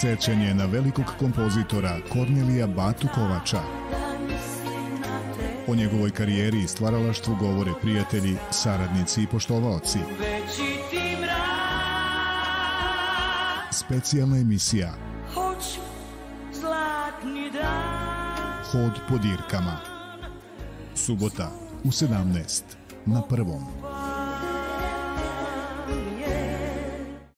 Sećanje na velikog kompozitora Kornelija Batu Kovača. O njegovoj karijeri i stvaralaštvu govore prijatelji, saradnici i poštovaoci. Specijalna emisija Hod po dirkama Subota u 17 na prvom.